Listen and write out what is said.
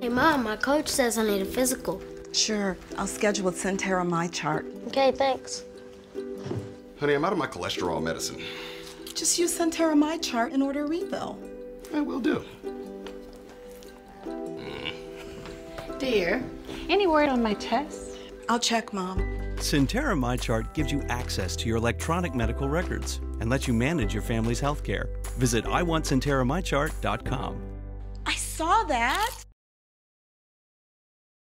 Hey, Mom, my coach says I need a physical. Sure, I'll schedule with Sentara My Chart. Okay, thanks. Honey, I'm out of my cholesterol medicine. Just use Sentara My Chart and order a refill. I will do. Dear, any word on my test? I'll check, Mom. Sentara MyChart gives you access to your electronic medical records and lets you manage your family's health care. Visit iwantsentaramychart.com. I saw that.